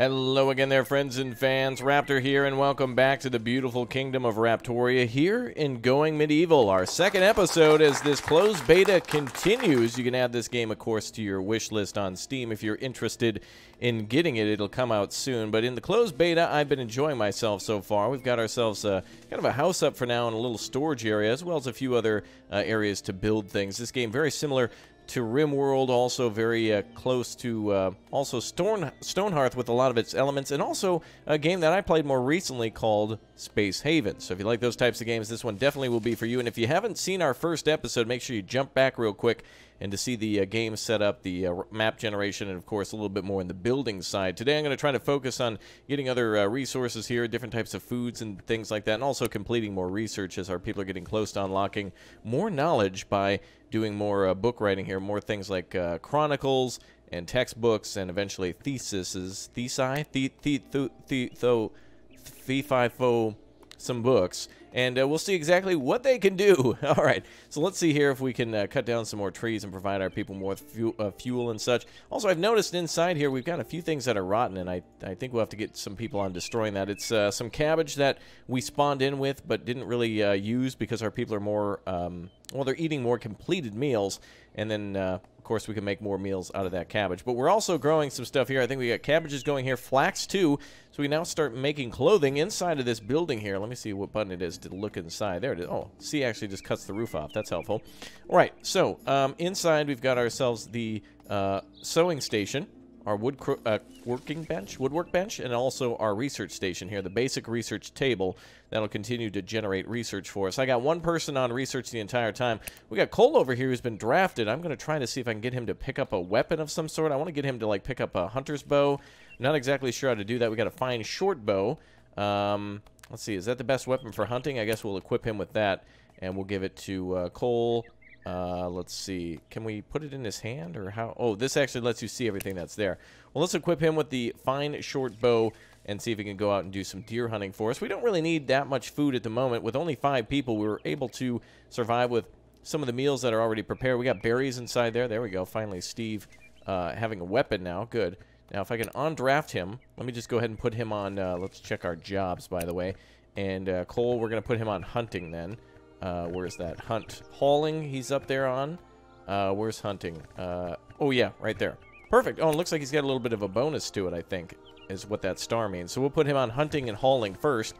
Hello again there, friends and fans. Raptor here, and welcome back to the beautiful kingdom of Raptoria here in Going Medieval, our second episode as this closed beta continues. You can add this game, of course, to your wish list on Steam if you're interested in getting it. It'll come out soon, but in the closed beta, I've been enjoying myself so far. We've got ourselves a, kind of a house up for now and a little storage area, as well as a few other uh, areas to build things. This game, very similar to RimWorld, also very uh, close to uh, also Stone Stonehearth with a lot of its elements, and also a game that I played more recently called Space Haven. So if you like those types of games, this one definitely will be for you. And if you haven't seen our first episode, make sure you jump back real quick and to see the uh, game setup, the uh, map generation, and of course a little bit more in the building side. Today I'm going to try to focus on getting other uh, resources here, different types of foods and things like that, and also completing more research as our people are getting close to unlocking more knowledge by doing more uh, book writing here, more things like uh, chronicles and textbooks, and eventually theses, thesi, the, the, the, the, the, fee, fi, fo, some books and uh, we'll see exactly what they can do. All right, so let's see here if we can uh, cut down some more trees and provide our people more fu uh, fuel and such. Also, I've noticed inside here we've got a few things that are rotten, and I, I think we'll have to get some people on destroying that. It's uh, some cabbage that we spawned in with but didn't really uh, use because our people are more, um, well, they're eating more completed meals, and then uh, course, we can make more meals out of that cabbage. But we're also growing some stuff here. I think we got cabbages going here, flax too. So we now start making clothing inside of this building here. Let me see what button it is to look inside. There it is. Oh, C actually just cuts the roof off. That's helpful. All right, so um, inside we've got ourselves the uh, sewing station our wood uh, working bench, woodwork bench, and also our research station here, the basic research table that'll continue to generate research for us. I got one person on research the entire time. We got Cole over here who's been drafted. I'm going to try to see if I can get him to pick up a weapon of some sort. I want to get him to like pick up a hunter's bow. not exactly sure how to do that. We got a fine short bow. Um, let's see, is that the best weapon for hunting? I guess we'll equip him with that, and we'll give it to uh, Cole. Uh, let's see. Can we put it in his hand or how? Oh, this actually lets you see everything that's there. Well, let's equip him with the fine short bow and see if he can go out and do some deer hunting for us. We don't really need that much food at the moment. With only five people, we were able to survive with some of the meals that are already prepared. We got berries inside there. There we go. Finally, Steve uh, having a weapon now. Good. Now, if I can undraft him, let me just go ahead and put him on, uh, let's check our jobs, by the way. And uh, Cole, we're going to put him on hunting then. Uh, where's that? Hunt. Hauling, he's up there on. Uh, where's hunting? Uh, oh, yeah, right there. Perfect. Oh, it looks like he's got a little bit of a bonus to it, I think, is what that star means. So we'll put him on hunting and hauling first,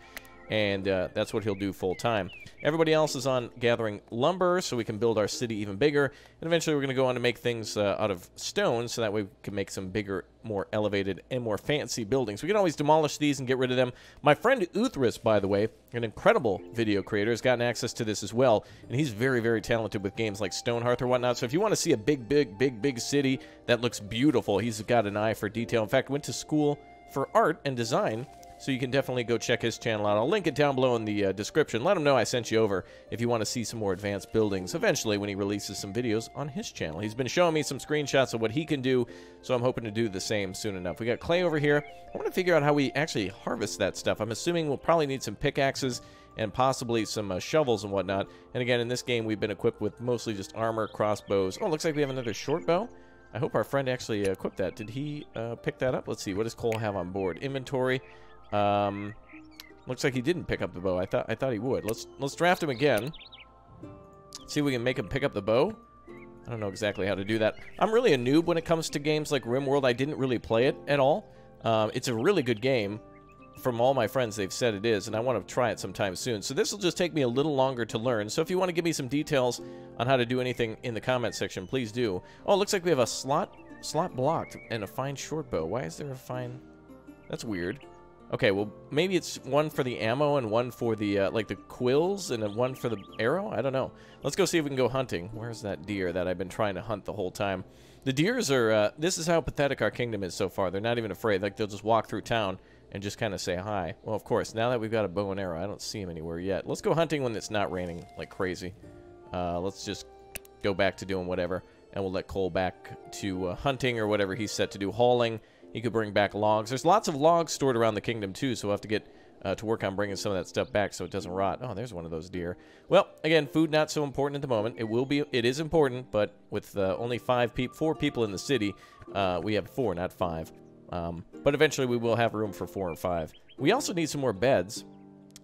and uh, that's what he'll do full time. Everybody else is on gathering lumber so we can build our city even bigger. And eventually we're going to go on to make things uh, out of stone so that way we can make some bigger, more elevated, and more fancy buildings. We can always demolish these and get rid of them. My friend Uthris, by the way, an incredible video creator, has gotten access to this as well. And he's very, very talented with games like Stonehearth or whatnot. So if you want to see a big, big, big, big city that looks beautiful, he's got an eye for detail. In fact, went to school for art and design so you can definitely go check his channel out. I'll link it down below in the uh, description. Let him know I sent you over if you want to see some more advanced buildings eventually when he releases some videos on his channel. He's been showing me some screenshots of what he can do, so I'm hoping to do the same soon enough. We got clay over here. I want to figure out how we actually harvest that stuff. I'm assuming we'll probably need some pickaxes and possibly some uh, shovels and whatnot. And again, in this game, we've been equipped with mostly just armor, crossbows. Oh, looks like we have another short bow. I hope our friend actually equipped that. Did he uh, pick that up? Let's see. What does Cole have on board? Inventory. Um, looks like he didn't pick up the bow. I thought I thought he would. Let's let's draft him again. See if we can make him pick up the bow. I don't know exactly how to do that. I'm really a noob when it comes to games like RimWorld. I didn't really play it at all. Um, it's a really good game. From all my friends, they've said it is, and I want to try it sometime soon. So this will just take me a little longer to learn. So if you want to give me some details on how to do anything in the comment section, please do. Oh, it looks like we have a slot slot blocked and a fine short bow. Why is there a fine... That's weird. Okay, well, maybe it's one for the ammo and one for the, uh, like, the quills and one for the arrow? I don't know. Let's go see if we can go hunting. Where's that deer that I've been trying to hunt the whole time? The deers are, uh, this is how pathetic our kingdom is so far. They're not even afraid. Like, they'll just walk through town and just kind of say hi. Well, of course, now that we've got a bow and arrow, I don't see them anywhere yet. Let's go hunting when it's not raining like crazy. Uh, let's just go back to doing whatever, and we'll let Cole back to uh, hunting or whatever he's set to do, hauling, he could bring back logs. There's lots of logs stored around the kingdom, too, so we'll have to get uh, to work on bringing some of that stuff back so it doesn't rot. Oh, there's one of those deer. Well, again, food not so important at the moment. It will be, it is important, but with uh, only five people, four people in the city, uh, we have four, not five. Um, but eventually we will have room for four and five. We also need some more beds.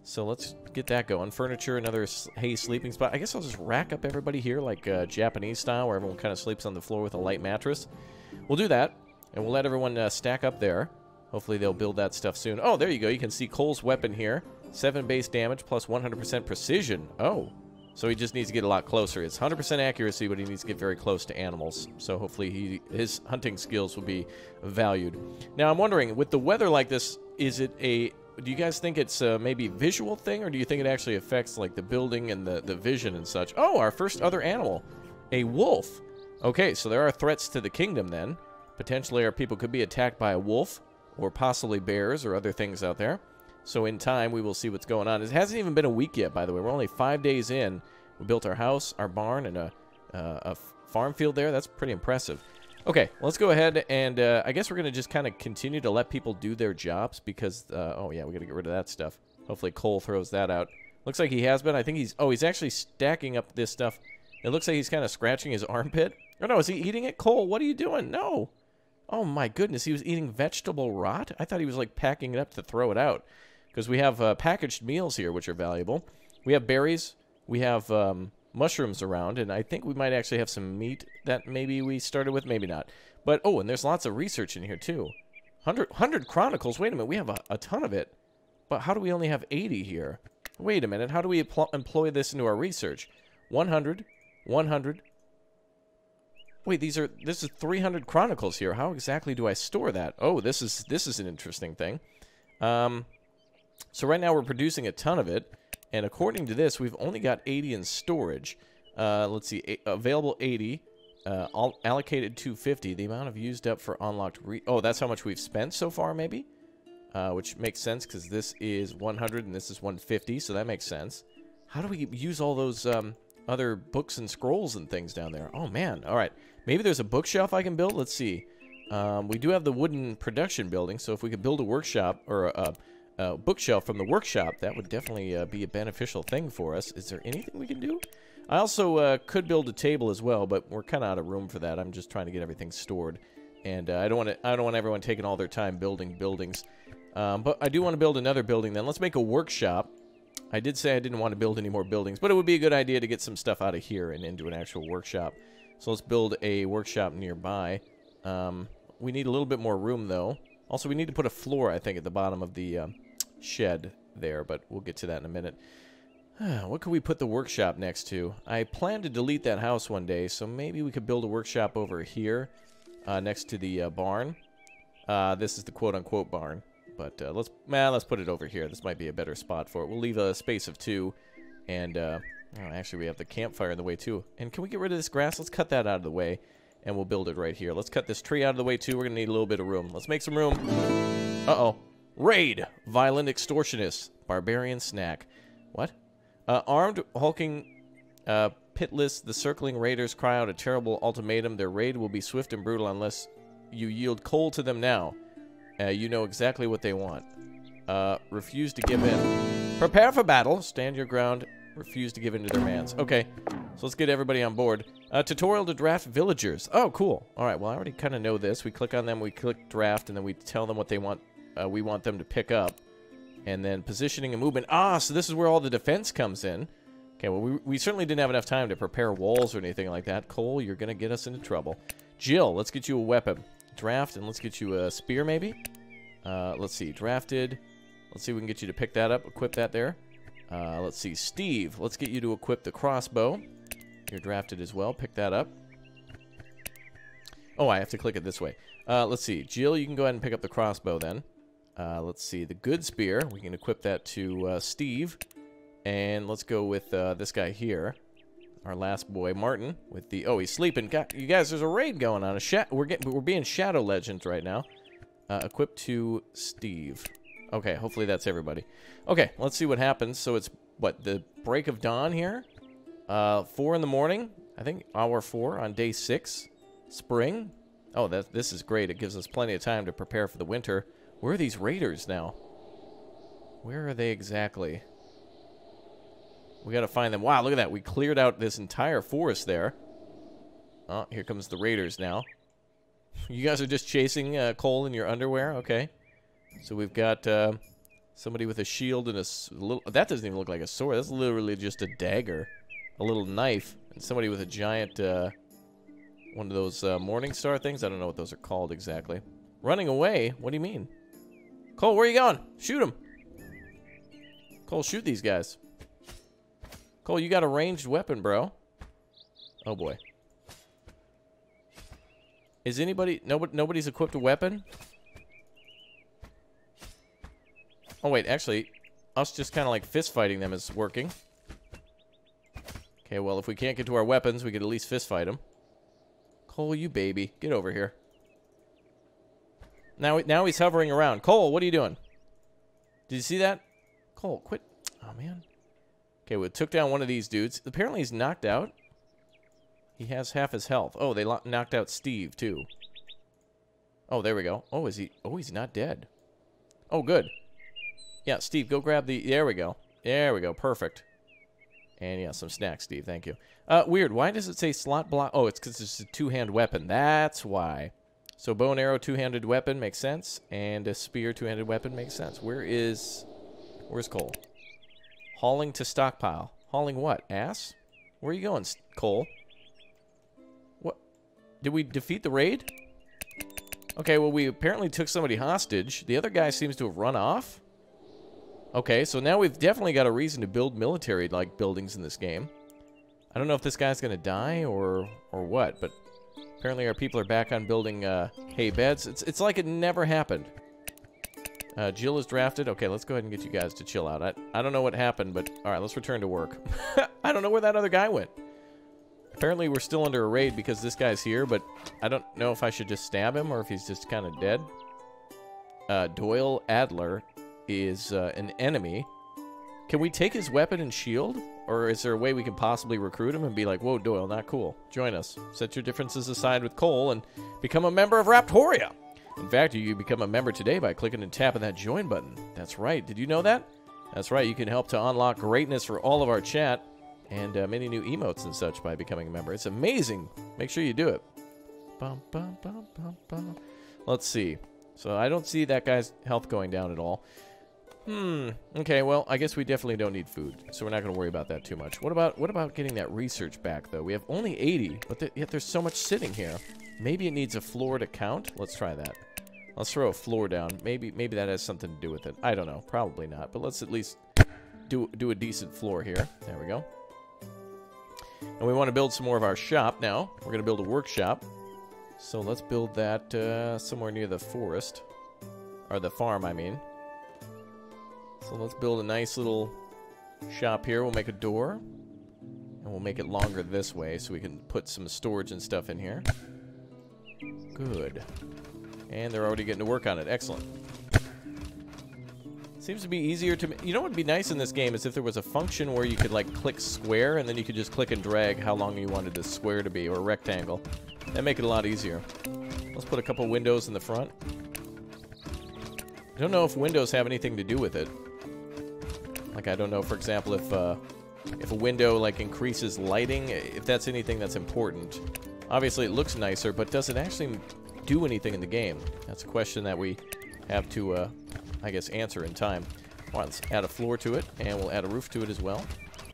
So let's get that going. Furniture, another hay sleeping spot. I guess I'll just rack up everybody here like uh, Japanese style where everyone kind of sleeps on the floor with a light mattress. We'll do that, and we'll let everyone uh, stack up there. Hopefully they'll build that stuff soon. Oh, there you go. You can see Cole's weapon here. 7 base damage plus 100% precision. Oh, so he just needs to get a lot closer. It's 100% accuracy, but he needs to get very close to animals. So hopefully he, his hunting skills will be valued. Now, I'm wondering, with the weather like this, is it a do you guys think it's a maybe visual thing, or do you think it actually affects like the building and the, the vision and such? Oh, our first other animal, a wolf. Okay, so there are threats to the kingdom then. Potentially our people could be attacked by a wolf, or possibly bears or other things out there. So in time, we will see what's going on. It hasn't even been a week yet, by the way. We're only five days in. We built our house, our barn, and a, uh, a farm field there. That's pretty impressive. Okay, let's go ahead and uh, I guess we're going to just kind of continue to let people do their jobs because, uh, oh yeah, we got to get rid of that stuff. Hopefully Cole throws that out. Looks like he has been. I think he's, oh, he's actually stacking up this stuff. It looks like he's kind of scratching his armpit. Oh no, is he eating it? Cole, what are you doing? No. Oh my goodness, he was eating vegetable rot? I thought he was like packing it up to throw it out. Because we have uh, packaged meals here, which are valuable. We have berries. We have um, mushrooms around, and I think we might actually have some meat that maybe we started with, maybe not. But, oh, and there's lots of research in here, too. 100, 100 Chronicles, wait a minute, we have a, a ton of it. But how do we only have 80 here? Wait a minute, how do we employ this into our research? 100, 100. Wait, these are, this is 300 Chronicles here. How exactly do I store that? Oh, this is, this is an interesting thing. Um, so right now we're producing a ton of it. And according to this, we've only got 80 in storage. Uh, let's see, a- available 80, uh, all- allocated 250. The amount of used up for unlocked. oh, that's how much we've spent so far, maybe? Uh, which makes sense because this is 100 and this is 150, so that makes sense. How do we use all those um, other books and scrolls and things down there? Oh, man. All right. Maybe there's a bookshelf I can build? Let's see. Um, we do have the wooden production building, so if we could build a workshop or a, uh, bookshelf from the workshop, that would definitely uh, be a beneficial thing for us. Is there anything we can do? I also uh, could build a table as well, but we're kind of out of room for that. I'm just trying to get everything stored, and uh, I don't want to. I don't want everyone taking all their time building buildings. Um, but I do want to build another building. Then let's make a workshop. I did say I didn't want to build any more buildings, but it would be a good idea to get some stuff out of here and into an actual workshop. So let's build a workshop nearby. Um, we need a little bit more room though. Also, we need to put a floor, I think, at the bottom of the uh, shed there, but we'll get to that in a minute. what could we put the workshop next to? I plan to delete that house one day, so maybe we could build a workshop over here uh, next to the uh, barn. Uh, this is the quote-unquote barn, but uh, let's man, let's put it over here. This might be a better spot for it. We'll leave a space of two, and uh, oh, actually we have the campfire in the way too. And can we get rid of this grass? Let's cut that out of the way, and we'll build it right here. Let's cut this tree out of the way too. We're gonna need a little bit of room. Let's make some room. Uh-oh. Raid! Violent extortionist. Barbarian snack. What? Uh, armed, hulking, uh, pitless, the circling raiders cry out a terrible ultimatum. Their raid will be swift and brutal unless you yield coal to them now. Uh, you know exactly what they want. Uh, refuse to give in. Prepare for battle. Stand your ground. Refuse to give in to their demands. Okay, so let's get everybody on board. Uh, tutorial to draft villagers. Oh, cool. All right, well, I already kind of know this. We click on them, we click draft, and then we tell them what they want uh, we want them to pick up. And then positioning and movement. Ah, so this is where all the defense comes in. Okay, well, we, we certainly didn't have enough time to prepare walls or anything like that. Cole, you're going to get us into trouble. Jill, let's get you a weapon. Draft, and let's get you a spear, maybe? Uh, let's see, drafted. Let's see if we can get you to pick that up, equip that there. Uh, let's see, Steve, let's get you to equip the crossbow. You're drafted as well. Pick that up. Oh, I have to click it this way. Uh, let's see. Jill, you can go ahead and pick up the crossbow then. Uh, let's see, the good spear. We can equip that to uh, Steve. And let's go with uh, this guy here. Our last boy, Martin, with the... Oh, he's sleeping. God, you guys, there's a raid going on. A we're, getting, we're being Shadow Legends right now. Uh, equipped to Steve. Okay, hopefully that's everybody. Okay, let's see what happens. So it's, what, the break of dawn here? Uh, four in the morning. I think hour four on day six. Spring. Oh, that this is great. It gives us plenty of time to prepare for the winter. Where are these raiders now? Where are they exactly? We gotta find them. Wow, look at that. We cleared out this entire forest there. Oh, here comes the raiders now. You guys are just chasing uh, coal in your underwear? Okay. So we've got uh, somebody with a shield and a little... That doesn't even look like a sword. That's literally just a dagger. A little knife. And somebody with a giant... Uh, one of those uh, Morning Star things. I don't know what those are called exactly. Running away? What do you mean? Cole, where are you going? Shoot him. Cole, shoot these guys. Cole, you got a ranged weapon, bro. Oh, boy. Is anybody... Nobody, nobody's equipped a weapon? Oh, wait. Actually, us just kind of like fist fighting them is working. Okay, well, if we can't get to our weapons, we could at least fist fight them. Cole, you baby. Get over here. Now, now he's hovering around. Cole, what are you doing? Did you see that? Cole, quit. Oh, man. Okay, we took down one of these dudes. Apparently he's knocked out. He has half his health. Oh, they knocked out Steve, too. Oh, there we go. Oh, is he... Oh, he's not dead. Oh, good. Yeah, Steve, go grab the... There we go. There we go. Perfect. And yeah, some snacks, Steve. Thank you. Uh, weird. Why does it say slot block? Oh, it's because it's a two-hand weapon. That's why. So bow and arrow, two-handed weapon makes sense, and a spear, two-handed weapon makes sense. Where is, where's Cole? Hauling to stockpile. Hauling what? Ass? Where are you going, Cole? What? Did we defeat the raid? Okay, well, we apparently took somebody hostage. The other guy seems to have run off. Okay, so now we've definitely got a reason to build military-like buildings in this game. I don't know if this guy's to die or or what, but apparently our people are back on building uh, hay beds. It's, it's like it never happened. Uh, Jill is drafted. Okay, let's go ahead and get you guys to chill out. I, I don't know what happened, but all right, let's return to work. I don't know where that other guy went. Apparently we're still under a raid because this guy's here, but I don't know if I should just stab him or if he's just kind of dead. Uh, Doyle Adler is uh, an enemy. Can we take his weapon and shield? Or is there a way we can possibly recruit him and be like, whoa, Doyle, not cool. Join us. Set your differences aside with Cole and become a member of Raptoria. In fact, you become a member today by clicking and tapping that join button. That's right. Did you know that? That's right. You can help to unlock greatness for all of our chat and uh, many new emotes and such by becoming a member. It's amazing. Make sure you do it. Bum, bum, bum, Let's see. So I don't see that guy's health going down at all. Hmm. Okay, well, I guess we definitely don't need food, so we're not going to worry about that too much. What about what about getting that research back, though? We have only 80, but yet there's so much sitting here. Maybe it needs a floor to count? Let's try that. Let's throw a floor down. Maybe maybe that has something to do with it. I don't know. Probably not, but let's at least do, do a decent floor here. There we go. And we want to build some more of our shop now. We're going to build a workshop. So let's build that uh, somewhere near the forest. Or the farm, I mean. So let's build a nice little shop here. We'll make a door. And we'll make it longer this way so we can put some storage and stuff in here. Good. And they're already getting to work on it. Excellent. Seems to be easier to... You know what would be nice in this game is if there was a function where you could, like, click square, and then you could just click and drag how long you wanted the square to be, or rectangle. That'd make it a lot easier. Let's put a couple windows in the front. I don't know if windows have anything to do with it. Like, I don't know, for example, if, uh, if a window, like, increases lighting, if that's anything that's important. Obviously, it looks nicer, but does it actually do anything in the game? That's a question that we have to, uh, I guess, answer in time. Well, let's add a floor to it, and we'll add a roof to it as well.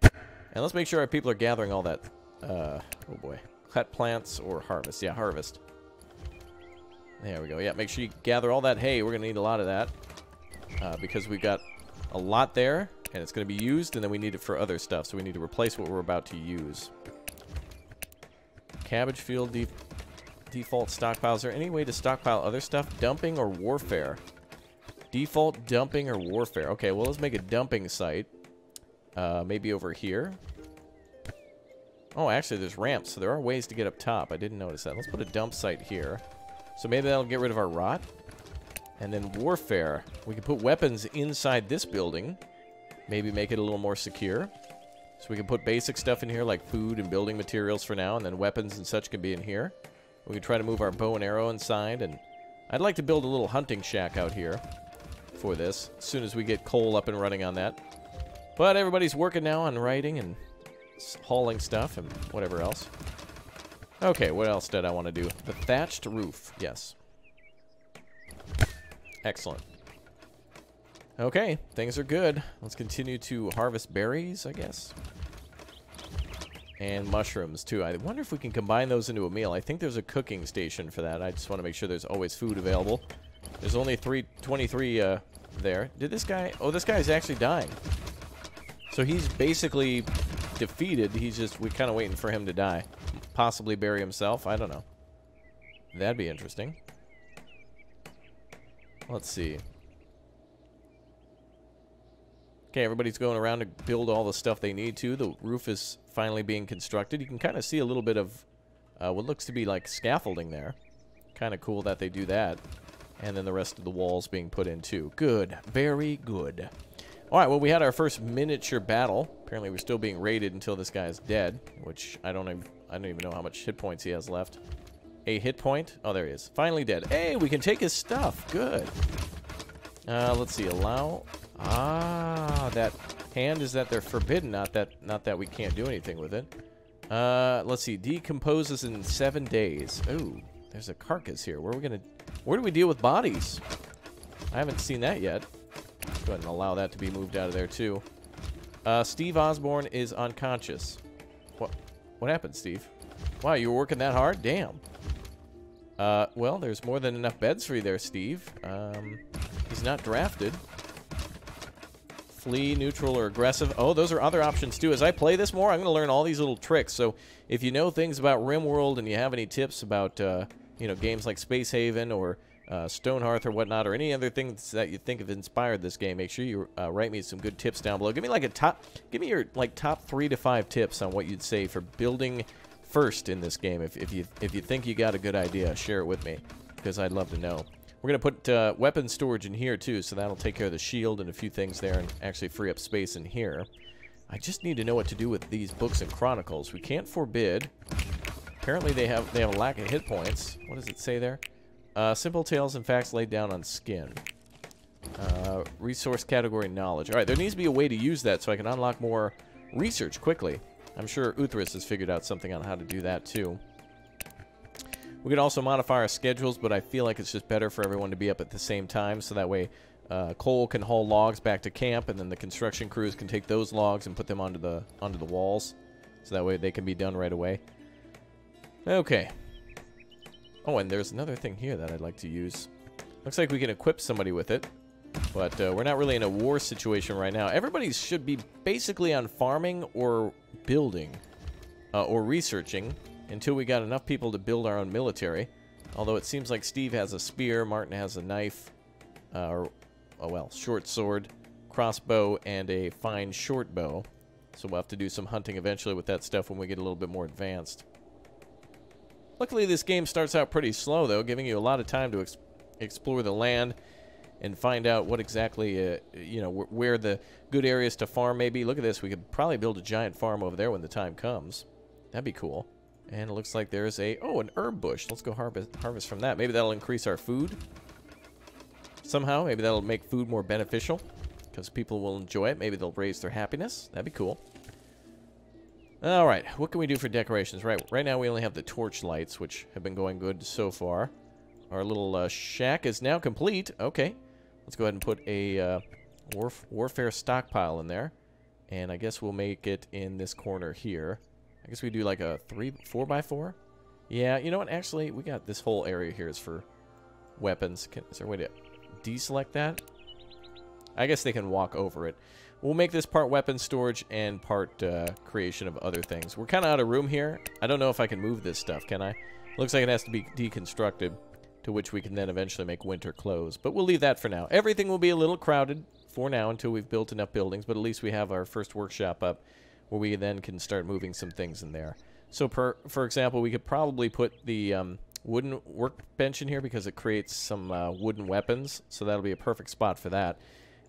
And let's make sure our people are gathering all that, uh, oh boy, cut plants or harvest. Yeah, harvest. There we go. Yeah, make sure you gather all that hay. We're going to need a lot of that uh, because we've got a lot there and it's going to be used, and then we need it for other stuff, so we need to replace what we're about to use. Cabbage field de default stockpiles. Is there any way to stockpile other stuff? Dumping or warfare? Default dumping or warfare. Okay, well, let's make a dumping site. Uh, maybe over here. Oh, actually, there's ramps, so there are ways to get up top. I didn't notice that. Let's put a dump site here. So maybe that'll get rid of our rot. And then warfare. We can put weapons inside this building. Maybe make it a little more secure. So we can put basic stuff in here like food and building materials for now, and then weapons and such can be in here. We can try to move our bow and arrow inside, and I'd like to build a little hunting shack out here for this, as soon as we get coal up and running on that. But everybody's working now on writing and hauling stuff and whatever else. Okay, what else did I want to do? The thatched roof. Yes. Excellent. Okay, things are good. Let's continue to harvest berries, I guess. And mushrooms, too. I wonder if we can combine those into a meal. I think there's a cooking station for that. I just want to make sure there's always food available. There's only three, 23 uh, there. Did this guy... Oh, this guy's actually dying. So he's basically defeated. He's just... We're kind of waiting for him to die. Possibly bury himself. I don't know. That'd be interesting. Let's see. Okay, everybody's going around to build all the stuff they need to. The roof is finally being constructed. You can kind of see a little bit of uh, what looks to be like scaffolding there. Kind of cool that they do that. And then the rest of the walls being put in too. Good. Very good. All right, well, we had our first miniature battle. Apparently, we're still being raided until this guy is dead, which I don't even, I don't even know how much hit points he has left. A hit point? Oh, there he is. Finally dead. Hey, we can take his stuff. Good. Uh, let's see. Allow Ah, that hand is that they're forbidden, not that not that we can't do anything with it. Uh, let's see, decomposes in seven days. Oh, there's a carcass here. Where are we gonna? Where do we deal with bodies? I haven't seen that yet. Let's go ahead and allow that to be moved out of there too. Uh, Steve Osborne is unconscious. What? What happened, Steve? Wow, you were working that hard? Damn. Uh, well, there's more than enough beds for you there, Steve. Um, he's not drafted. Flee, neutral, or aggressive. Oh, those are other options too. As I play this more, I'm going to learn all these little tricks. So if you know things about RimWorld and you have any tips about, uh, you know, games like Space Haven or uh, Stonehearth or whatnot, or any other things that you think have inspired this game, make sure you uh, write me some good tips down below. Give me like a top, give me your like top three to five tips on what you'd say for building first in this game. If, if you if you think you got a good idea, share it with me because I'd love to know. We're going to put uh, weapon storage in here, too, so that'll take care of the shield and a few things there and actually free up space in here. I just need to know what to do with these books and chronicles. We can't forbid. Apparently they have they have a lack of hit points. What does it say there? Uh, simple tales and facts laid down on skin. Uh, resource category knowledge. All right, there needs to be a way to use that so I can unlock more research quickly. I'm sure Uthris has figured out something on how to do that, too. We could also modify our schedules, but I feel like it's just better for everyone to be up at the same time, so that way uh, Cole can haul logs back to camp, and then the construction crews can take those logs and put them onto the onto the walls, so that way they can be done right away. Okay. Oh, and there's another thing here that I'd like to use. Looks like we can equip somebody with it, but uh, we're not really in a war situation right now. Everybody should be basically on farming or building uh, or researching until we got enough people to build our own military. Although it seems like Steve has a spear, Martin has a knife, uh, or, oh well, short sword, crossbow, and a fine short bow. So we'll have to do some hunting eventually with that stuff when we get a little bit more advanced. Luckily, this game starts out pretty slow, though, giving you a lot of time to ex explore the land and find out what exactly, uh, you know, wh where the good areas to farm may be. Look at this. We could probably build a giant farm over there when the time comes. That'd be cool. And it looks like there's a, oh, an herb bush. Let's go harvest, harvest from that. Maybe that'll increase our food somehow. Maybe that'll make food more beneficial because people will enjoy it. Maybe they'll raise their happiness. That'd be cool. All right, what can we do for decorations? Right, right now we only have the torch lights, which have been going good so far. Our little uh, shack is now complete. Okay, let's go ahead and put a uh, warf warfare stockpile in there. And I guess we'll make it in this corner here. I guess we do like a three, four by four. Yeah, you know what? Actually, we got this whole area here is for weapons. Can, is there a way to deselect that? I guess they can walk over it. We'll make this part weapon storage and part uh, creation of other things. We're kind of out of room here. I don't know if I can move this stuff, can I? Looks like it has to be deconstructed, to which we can then eventually make winter clothes. But we'll leave that for now. Everything will be a little crowded for now until we've built enough buildings, but at least we have our first workshop up where we then can start moving some things in there. So, per, for example, we could probably put the um, wooden workbench in here because it creates some uh, wooden weapons, so that'll be a perfect spot for that.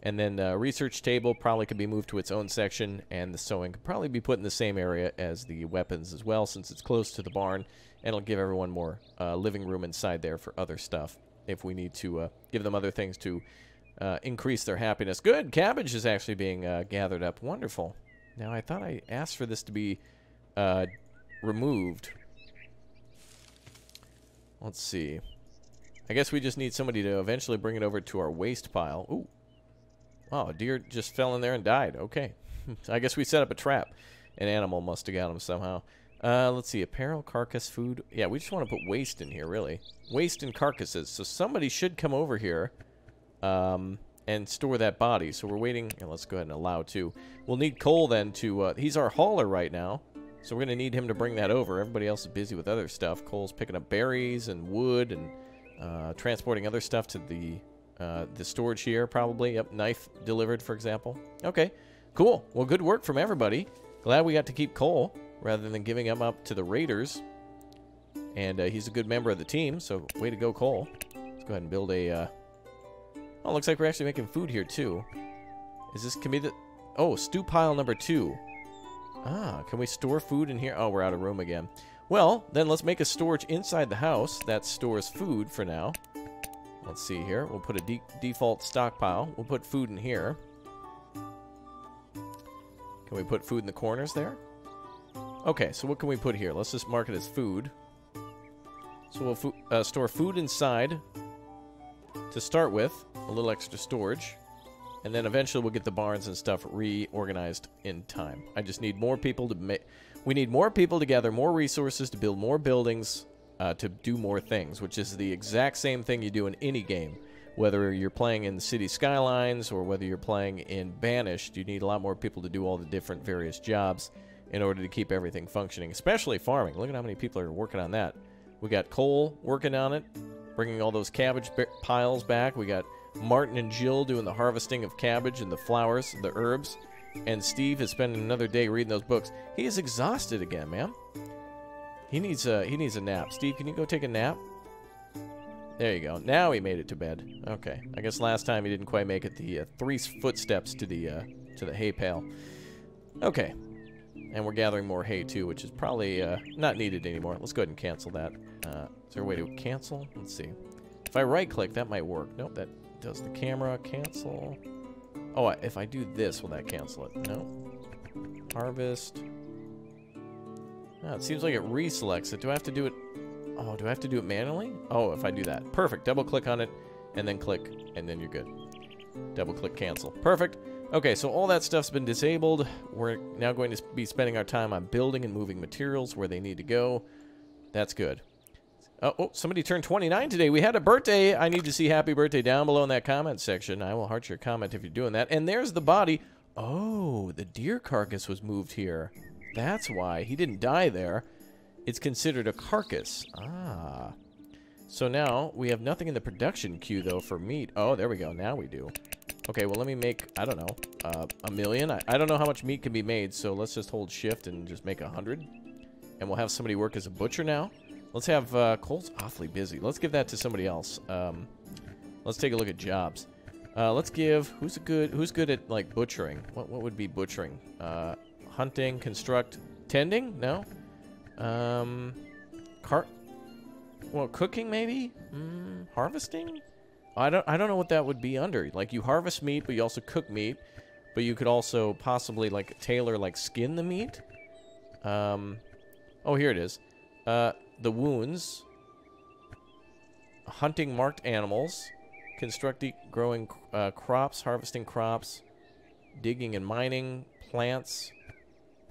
And then uh, research table probably could be moved to its own section, and the sewing could probably be put in the same area as the weapons as well, since it's close to the barn, and it'll give everyone more uh, living room inside there for other stuff if we need to uh, give them other things to uh, increase their happiness. Good, cabbage is actually being uh, gathered up. Wonderful. Now, I thought I asked for this to be uh, removed. Let's see. I guess we just need somebody to eventually bring it over to our waste pile. Ooh. Wow, a deer just fell in there and died. Okay. I guess we set up a trap. An animal must have got him somehow. Uh, let's see. Apparel, carcass, food. Yeah, we just want to put waste in here, really. Waste and carcasses. So somebody should come over here um, and store that body. So we're waiting. And let's go ahead and allow to. We'll need Cole then to... Uh, he's our hauler right now. So we're going to need him to bring that over. Everybody else is busy with other stuff. Cole's picking up berries and wood and uh, transporting other stuff to the uh, the storage here, probably. Yep, knife delivered, for example. Okay, cool. Well, good work from everybody. Glad we got to keep Cole rather than giving him up to the Raiders. And uh, he's a good member of the team, so way to go, Cole. Let's go ahead and build a... Oh, looks like we're actually making food here, too. Is this... Can be the... Oh, stew pile number two. Ah, can we store food in here? Oh, we're out of room again. Well, then let's make a storage inside the house that stores food for now. Let's see here. We'll put a de default stockpile. We'll put food in here. Can we put food in the corners there? Okay, so what can we put here? Let's just mark it as food. So we'll fo uh, store food inside to start with. A little extra storage. And then eventually we'll get the barns and stuff reorganized in time. I just need more people to make... We need more people to gather more resources to build more buildings uh, to do more things, which is the exact same thing you do in any game. Whether you're playing in City Skylines or whether you're playing in Banished, you need a lot more people to do all the different various jobs in order to keep everything functioning, especially farming. Look at how many people are working on that. We got Cole working on it, bringing all those cabbage piles back. We got Martin and Jill doing the harvesting of cabbage and the flowers, the herbs. And Steve is spending another day reading those books. He is exhausted again, man. He needs a he needs a nap. Steve, can you go take a nap? There you go. Now he made it to bed. Okay. I guess last time he didn't quite make it the uh, three footsteps to the uh, to the hay pail. Okay. And we're gathering more hay too, which is probably uh, not needed anymore. Let's go ahead and cancel that. Uh, is there a way to cancel? Let's see. If I right click, that might work. Nope, that does the camera. Cancel. Oh, if I do this, will that cancel it? No. Harvest. Oh, it seems like it reselects it. Do I have to do it? Oh, do I have to do it manually? Oh, if I do that. Perfect. Double click on it and then click and then you're good. Double click cancel. Perfect. Okay, so all that stuff's been disabled. We're now going to be spending our time on building and moving materials where they need to go. That's good. Oh, oh, somebody turned 29 today. We had a birthday. I need to see happy birthday down below in that comment section. I will heart your comment if you're doing that. And there's the body. Oh, the deer carcass was moved here. That's why. He didn't die there. It's considered a carcass. Ah. So now, we have nothing in the production queue, though, for meat. Oh, there we go. Now we do. Okay, well, let me make, I don't know, uh, a million? I, I don't know how much meat can be made, so let's just hold shift and just make a hundred. And we'll have somebody work as a butcher now. Let's have, uh, Cole's awfully busy. Let's give that to somebody else. Um, let's take a look at jobs. Uh, let's give, who's a good, who's good at, like, butchering? What, what would be butchering? Uh, hunting, construct, tending? No? Um, cart, well, cooking maybe? Mm, harvesting? I don't, I don't know what that would be under. Like, you harvest meat, but you also cook meat. But you could also possibly, like, tailor, like, skin the meat. Um, oh, here it is. Uh, the wounds, hunting marked animals, constructing growing uh, crops, harvesting crops, digging and mining plants.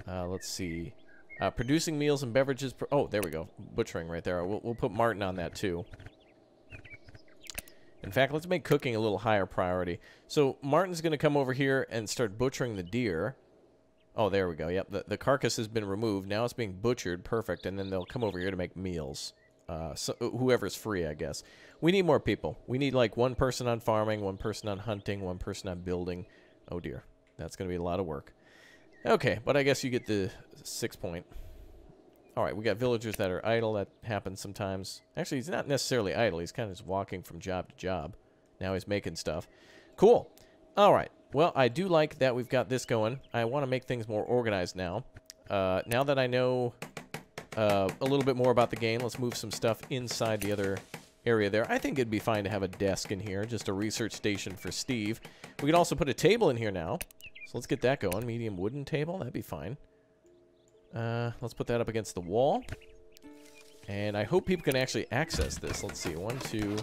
Uh, let's see. Uh, producing meals and beverages. oh, there we go. Butchering right there. We'll, we'll put Martin on that too. In fact, let's make cooking a little higher priority. So Martin's going to come over here and start butchering the deer. Oh, there we go. Yep, the, the carcass has been removed. Now it's being butchered. Perfect. And then they'll come over here to make meals. Uh, so, uh, whoever's free, I guess. We need more people. We need like one person on farming, one person on hunting, one person on building. Oh dear. That's going to be a lot of work. Okay, but I guess you get the six point. Alright, we got villagers that are idle. That happens sometimes. Actually, he's not necessarily idle. He's kind of just walking from job to job. Now he's making stuff. Cool. Alright. Well, I do like that we've got this going. I want to make things more organized now. Uh, now that I know uh, a little bit more about the game, let's move some stuff inside the other area there. I think it'd be fine to have a desk in here, just a research station for Steve. We can also put a table in here now. So let's get that going. Medium wooden table, that'd be fine. Uh, let's put that up against the wall. And I hope people can actually access this. Let's see. One, two.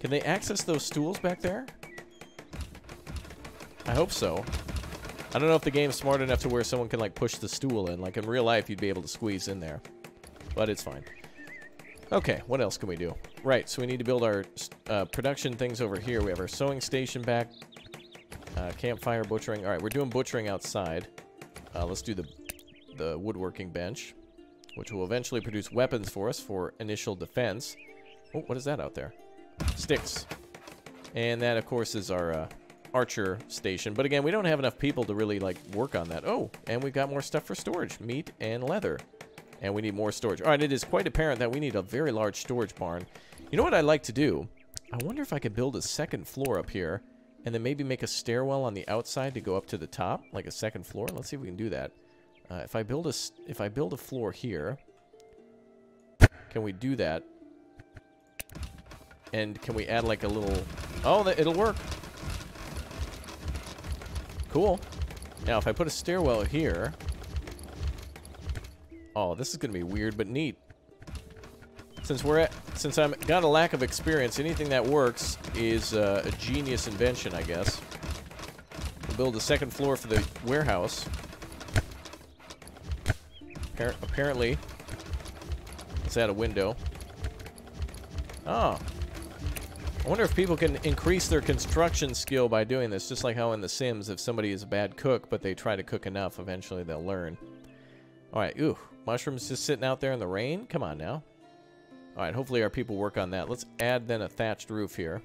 Can they access those stools back there? I hope so. I don't know if the game's smart enough to where someone can, like, push the stool in. Like, in real life, you'd be able to squeeze in there. But it's fine. Okay, what else can we do? Right, so we need to build our uh, production things over here. We have our sewing station back. Uh, campfire, butchering. All right, we're doing butchering outside. Uh, let's do the, the woodworking bench, which will eventually produce weapons for us for initial defense. Oh, what is that out there? Sticks. And that, of course, is our uh, archer station. But again, we don't have enough people to really, like, work on that. Oh, and we've got more stuff for storage. Meat and leather. And we need more storage. All right, it is quite apparent that we need a very large storage barn. You know what I'd like to do? I wonder if I could build a second floor up here and then maybe make a stairwell on the outside to go up to the top, like a second floor. Let's see if we can do that. Uh, if I build a if I build a floor here, can we do that? And can we add like a little? Oh, it'll work. Cool. Now, if I put a stairwell here, oh, this is gonna be weird but neat. Since we're at, since I'm got a lack of experience, anything that works is uh, a genius invention, I guess. We'll build a second floor for the warehouse. Appar apparently, let's add a window. Oh. I wonder if people can increase their construction skill by doing this, just like how in The Sims, if somebody is a bad cook, but they try to cook enough, eventually they'll learn. Alright, ooh, mushrooms just sitting out there in the rain? Come on now. Alright, hopefully our people work on that. Let's add then a thatched roof here.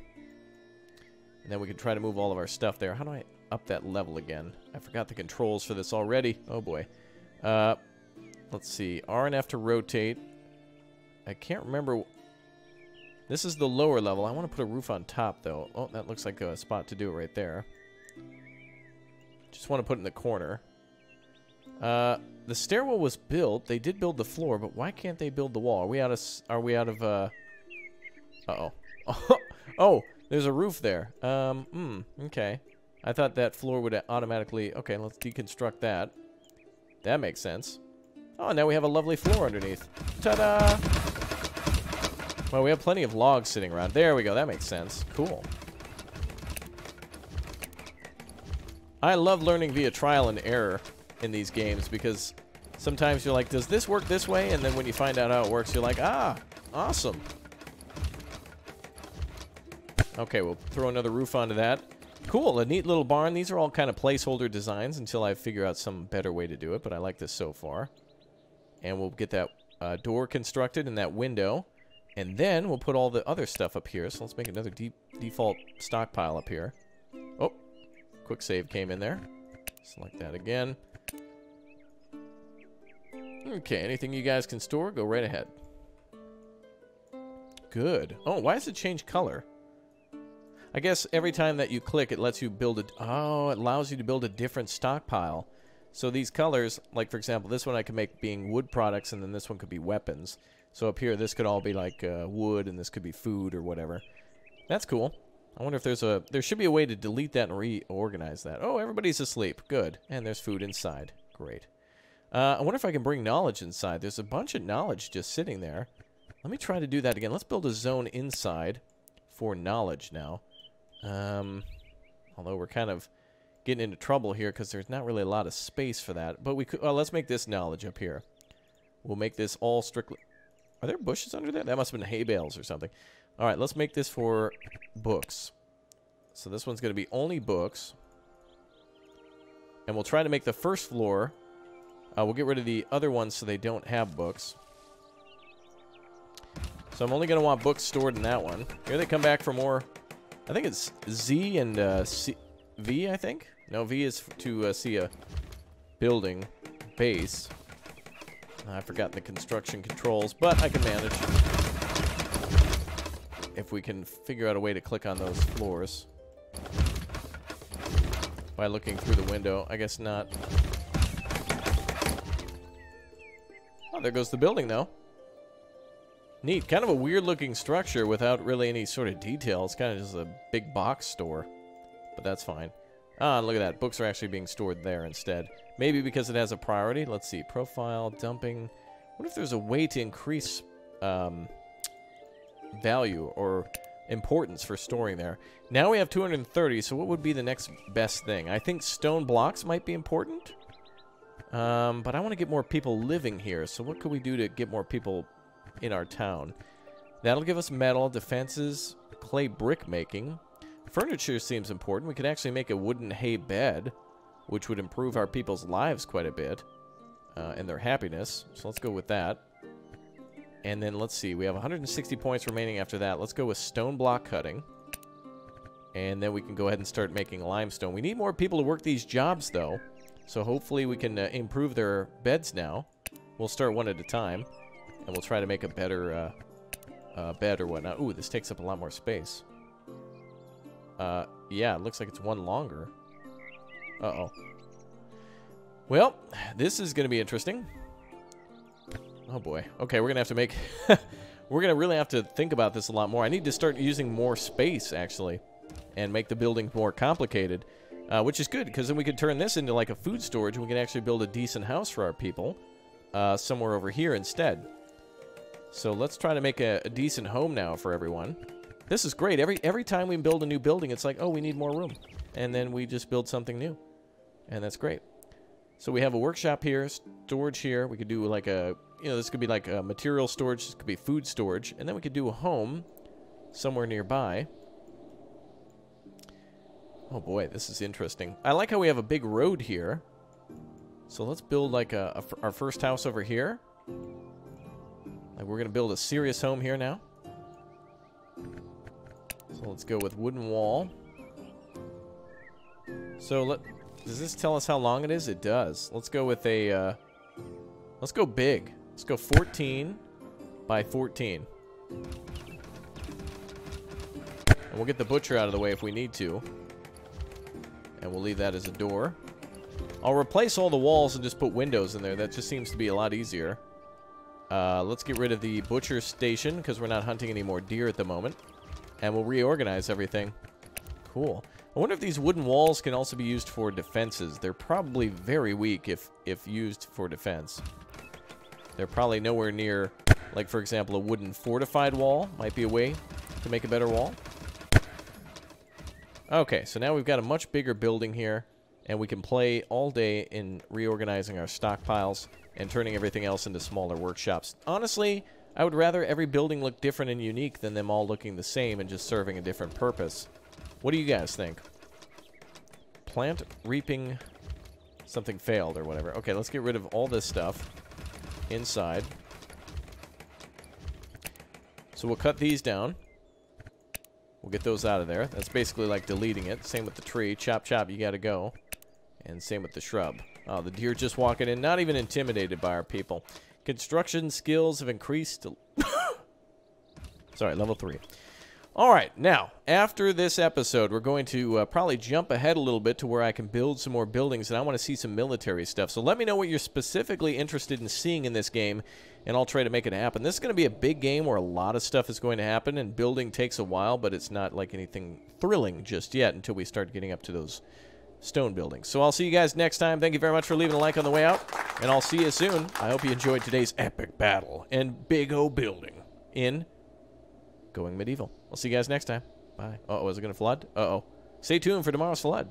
And then we can try to move all of our stuff there. How do I up that level again? I forgot the controls for this already. Oh boy. Uh, let's see. R and F to rotate. I can't remember. This is the lower level. I want to put a roof on top, though. Oh, that looks like a spot to do it right there. Just want to put in the corner. Uh, the stairwell was built. They did build the floor, but why can't they build the wall? Are we out of... Are we out of... Uh, uh oh oh, there's a roof there. Um, hmm, okay. I thought that floor would automatically... Okay, let's deconstruct that. That makes sense. Oh, now we have a lovely floor underneath. Ta-da! Well, we have plenty of logs sitting around. There we go. That makes sense. Cool. I love learning via trial and error in these games because sometimes you're like, does this work this way? And then when you find out how it works, you're like, ah, awesome. Okay, we'll throw another roof onto that. Cool, a neat little barn. These are all kind of placeholder designs until I figure out some better way to do it, but I like this so far. And we'll get that uh, door constructed and that window. And then we'll put all the other stuff up here. So let's make another deep default stockpile up here. Oh, quick save came in there. Select that again. Okay, anything you guys can store, go right ahead. Good. Oh, why does it change color? I guess every time that you click, it lets you build a... Oh, it allows you to build a different stockpile. So these colors, like for example, this one I can make being wood products, and then this one could be weapons. So up here, this could all be like uh, wood, and this could be food or whatever. That's cool. I wonder if there's a... There should be a way to delete that and reorganize that. Oh, everybody's asleep. Good. And there's food inside. Great. Uh, I wonder if I can bring knowledge inside. There's a bunch of knowledge just sitting there. Let me try to do that again. Let's build a zone inside for knowledge now. Um, although we're kind of getting into trouble here because there's not really a lot of space for that. But we could. Oh, let's make this knowledge up here. We'll make this all strictly. Are there bushes under there? That must have been hay bales or something. All right, let's make this for books. So this one's going to be only books. And we'll try to make the first floor uh, we'll get rid of the other ones so they don't have books. So I'm only going to want books stored in that one. Here they come back for more. I think it's Z and uh, C V, I think? No, V is to uh, see a building base. I forgot the construction controls, but I can manage. If we can figure out a way to click on those floors. By looking through the window. I guess not. Oh, there goes the building, though. Neat. Kind of a weird-looking structure without really any sort of detail. It's kind of just a big box store. But that's fine. Ah, look at that. Books are actually being stored there instead. Maybe because it has a priority. Let's see. Profile, dumping. what if there's a way to increase um, value or importance for storing there? Now we have 230, so what would be the next best thing? I think stone blocks might be important. Um, but I want to get more people living here, so what could we do to get more people in our town? That'll give us metal, defenses, clay brick making. Furniture seems important. We could actually make a wooden hay bed, which would improve our people's lives quite a bit uh, and their happiness. So let's go with that. And then let's see. We have 160 points remaining after that. Let's go with stone block cutting. And then we can go ahead and start making limestone. We need more people to work these jobs, though. So hopefully we can uh, improve their beds now. We'll start one at a time. And we'll try to make a better uh, uh, bed or whatnot. Ooh, this takes up a lot more space. Uh, yeah, it looks like it's one longer. Uh-oh. Well, this is going to be interesting. Oh, boy. Okay, we're going to have to make... we're going to really have to think about this a lot more. I need to start using more space, actually, and make the building more complicated, uh, which is good, because then we could turn this into, like, a food storage, and we can actually build a decent house for our people uh, somewhere over here instead. So let's try to make a, a, decent home now for everyone. This is great. Every every time we build a new building, it's like, oh, we need more room. And then we just build something new. And that's great. So we have a workshop here, storage here. We could do like a, you know, this could be like a material storage. This could be food storage. And then we could do a home somewhere nearby. Oh boy, this is interesting. I like how we have a big road here. So let's build like a, a our first house over here. Like we're going to build a serious home here now. So let's go with wooden wall. So let does this tell us how long it is? It does. Let's go with a uh, let's go big. Let's go 14 by 14. And we'll get the butcher out of the way if we need to. And we'll leave that as a door. I'll replace all the walls and just put windows in there. That just seems to be a lot easier. Uh, let's get rid of the butcher station because we're not hunting any more deer at the moment. And we'll reorganize everything. Cool. I wonder if these wooden walls can also be used for defenses. They're probably very weak if, if used for defense. They're probably nowhere near, like, for example, a wooden fortified wall might be a way to make a better wall. Okay, so now we've got a much bigger building here, and we can play all day in reorganizing our stockpiles and turning everything else into smaller workshops. Honestly, I would rather every building look different and unique than them all looking the same and just serving a different purpose. What do you guys think? Plant reaping something failed or whatever. Okay, let's get rid of all this stuff inside. So we'll cut these down. We'll get those out of there. That's basically like deleting it. Same with the tree. Chop, chop, you gotta go. And same with the shrub. Oh, the deer just walking in, not even intimidated by our people. Construction skills have increased. Sorry, level 3. All right, now, after this episode, we're going to uh, probably jump ahead a little bit to where I can build some more buildings, and I want to see some military stuff. So let me know what you're specifically interested in seeing in this game, and I'll try to make it happen. This is going to be a big game where a lot of stuff is going to happen, and building takes a while, but it's not like anything thrilling just yet until we start getting up to those stone buildings. So I'll see you guys next time. Thank you very much for leaving a like on the way out, and I'll see you soon. I hope you enjoyed today's epic battle and big O building in Going Medieval. I'll see you guys next time. Bye. Uh oh is it going to flood? Uh-oh. Stay tuned for tomorrow's flood.